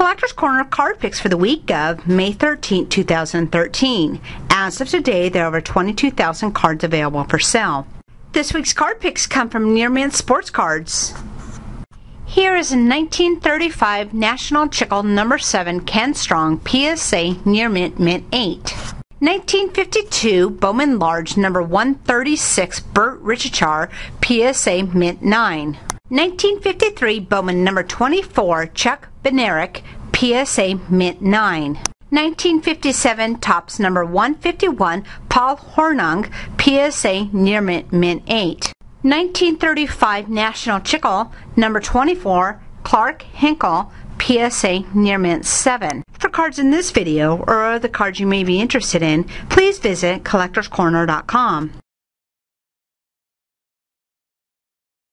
Collector's Corner card picks for the week of May 13, 2013. As of today, there are over 22,000 cards available for sale. This week's card picks come from Near Mint Sports Cards. Here is a 1935 National Chicle number 7 Ken Strong PSA Near Mint Mint 8. 1952 Bowman Large number 136 Bert Rechichar PSA Mint 9. 1953 Bowman number 24 Chuck Bednarik PSA Mint 9. 1957 Topps number 151 Paul Hornung PSA Near Mint Mint 8. 1935 National Chicle number 24 Clark Hinkle PSA Near Mint 7. For cards in this video or other cards you may be interested in, please visit collectorscorner.com.